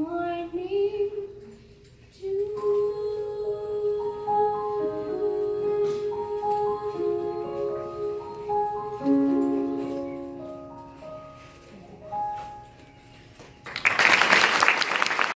warn me.